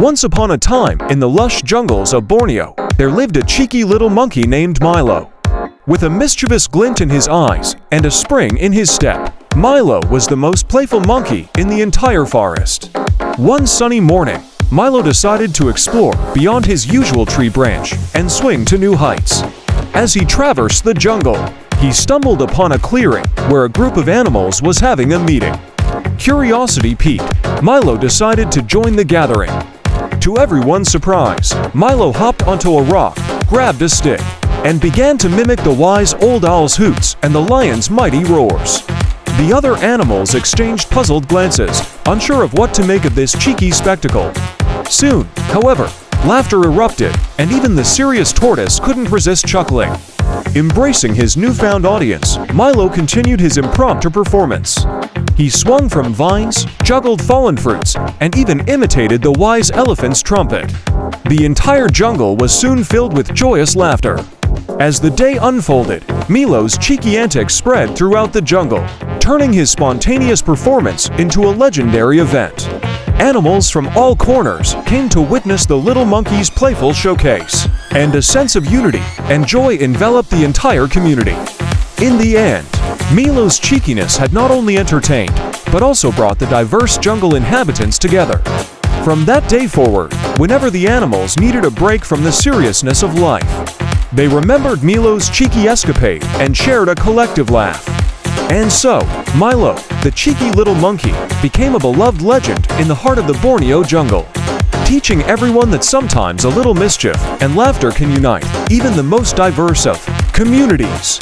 Once upon a time, in the lush jungles of Borneo, there lived a cheeky little monkey named Milo. With a mischievous glint in his eyes and a spring in his step, Milo was the most playful monkey in the entire forest. One sunny morning, Milo decided to explore beyond his usual tree branch and swing to new heights. As he traversed the jungle, he stumbled upon a clearing where a group of animals was having a meeting. Curiosity piqued, Milo decided to join the gathering. To everyone's surprise, Milo hopped onto a rock, grabbed a stick, and began to mimic the wise old owl's hoots and the lion's mighty roars. The other animals exchanged puzzled glances, unsure of what to make of this cheeky spectacle. Soon, however, laughter erupted, and even the serious tortoise couldn't resist chuckling. Embracing his newfound audience, Milo continued his impromptu performance. He swung from vines, juggled fallen fruits, and even imitated the wise elephant's trumpet. The entire jungle was soon filled with joyous laughter. As the day unfolded, Milo's cheeky antics spread throughout the jungle, turning his spontaneous performance into a legendary event. Animals from all corners came to witness the little monkey's playful showcase, and a sense of unity and joy enveloped the entire community. In the end, Milo's cheekiness had not only entertained, but also brought the diverse jungle inhabitants together. From that day forward, whenever the animals needed a break from the seriousness of life, they remembered Milo's cheeky escapade and shared a collective laugh. And so, Milo, the cheeky little monkey, became a beloved legend in the heart of the Borneo jungle, teaching everyone that sometimes a little mischief and laughter can unite even the most diverse of communities.